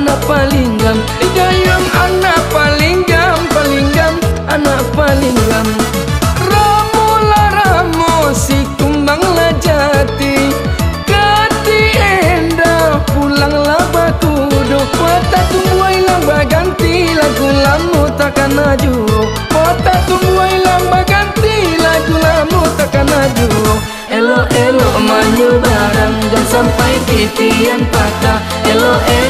anak paling gam Dayung anak paling gam paling gam anak paling gam Ramu la ramu si kumbang la jati. Kati enda pulang la bakudo Kota tumbuai lamba ganti lagu lamu takkan aju Kota tumbuai lamba ganti lagu lamu takkan aju Elo elo manyu barang dan sampai titian patah. Elo elo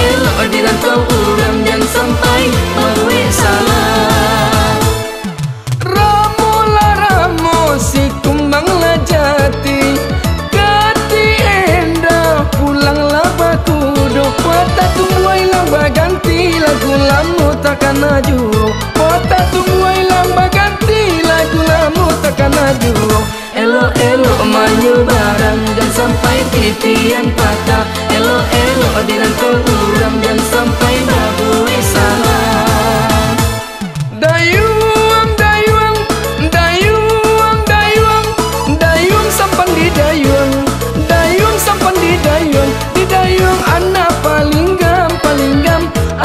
lamu takkan aju Kota tumbuai lamba ganti lagu lamu takkan aju Elo elo manyu barang dan sampai titian patah. Elo elo dirangkul urang dan sampai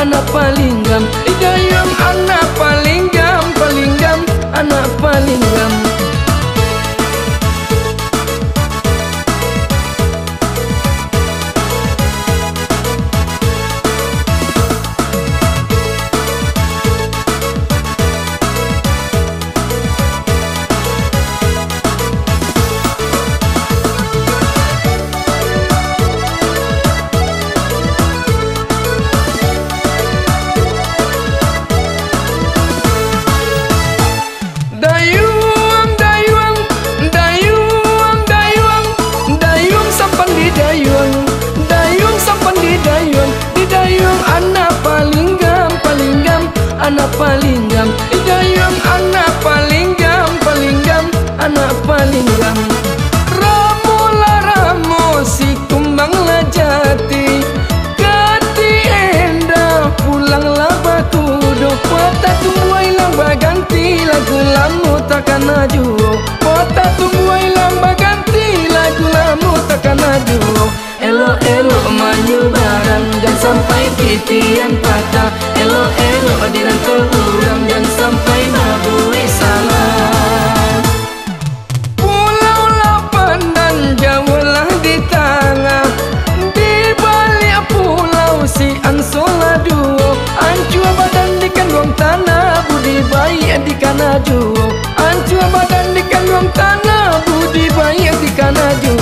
anak paling gam, di dayung anak paling anak paling gam, anak paling gam, paling gam, anak paling gam. Ramu la ramu si kumbang jati, kati enda pulang la bakudo, kota tumbuai lamba ganti lagu lamu takkan aju. Kota tumbuai lamba ganti lagu lamu takkan aju. Elo elo manyu barang dan sampai titian patah tanah Budi bayi di kanaju Ancua badan di ruang tanah Budi bayi di kanaju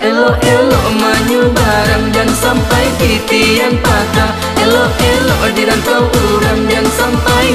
Elo elo manyu barang dan sampai titian patah. Elo elo dirantau urang dan sampai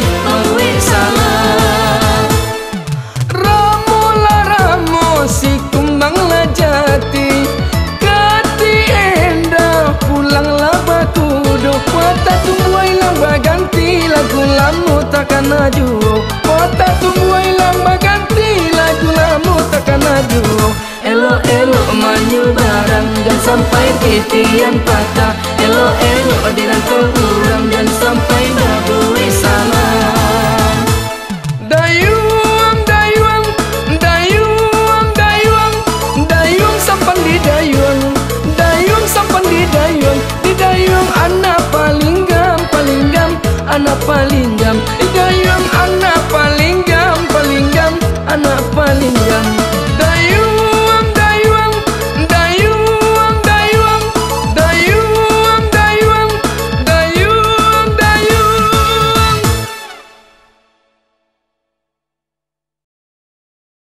sampai titian patah. Elo elo dirangkul urang dan sampai nabui salah Dayung, dayung, dayung, dayung, dayung sampan di dayung, dayung sampan di dayung, di dayung anak paling gam, paling gam, anak paling